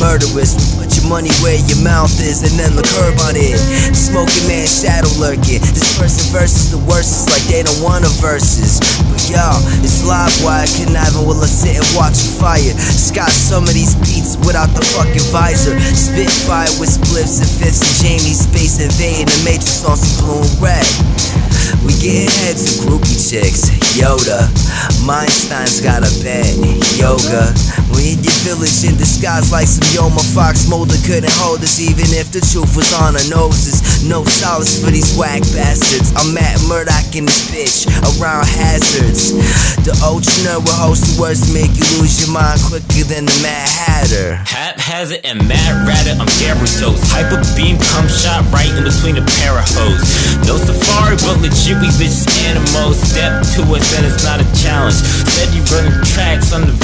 murderous. Put your money where your mouth is and then the curb on it. Smoking man, shadow lurking. This person versus the worst is like they don't want a verses. But y'all, it's live wire conniving while I sit and watch a fire. Scott some of these beats without the fucking visor. Spit fire with spliffs and fifths and Jamie Space invading the Matrix on some blue and red. We getting heads of groupie chicks. Yoda, Mindstein's got a bed. Yoga, we village in disguise like some Yoma Fox Mulder couldn't hold us even if the truth was on our noses. No solace for these whack bastards. I'm Matt Murdock in this bitch around hazards. The Ultra will host the words to make you lose your mind quicker than the Mad Hatter. Haphazard and mad ratter, I'm Gyarados. Hyper beam, come shot right in between the pair of hoes. No safari, but legit, we vicious animals. Step to us and it's not a challenge. Said you running tracks on the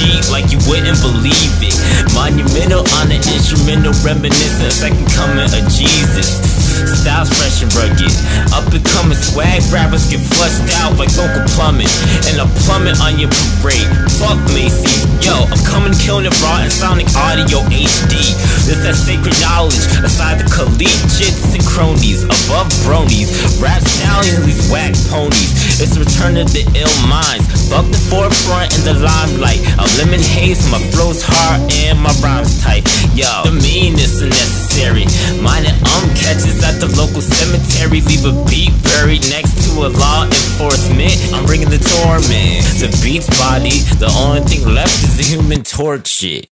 across like you wouldn't believe it. Monumental on the instrumental, reminiscent, second coming of Jesus. Styles fresh and rugged. Up and coming swag rappers get flushed out like local plumbing. And a plummet on your parade. Fuck Macy's. Yo, I'm coming killing it raw and sonic audio HD. This that sacred knowledge aside the collegiates and cronies. Above bronies. Rap stallions, these whack ponies. It's the return of the ill minds. Fuck the forefront and the limelight. I'm lemon haze, my flow's hard and my rhymes tight. Yo, the meanness is necessary. Mine and um catches at the local cemetery. Leave a beat buried next to a law enforcement. I'm bringing the torment. The beat's body, the only thing left is the human torch shit.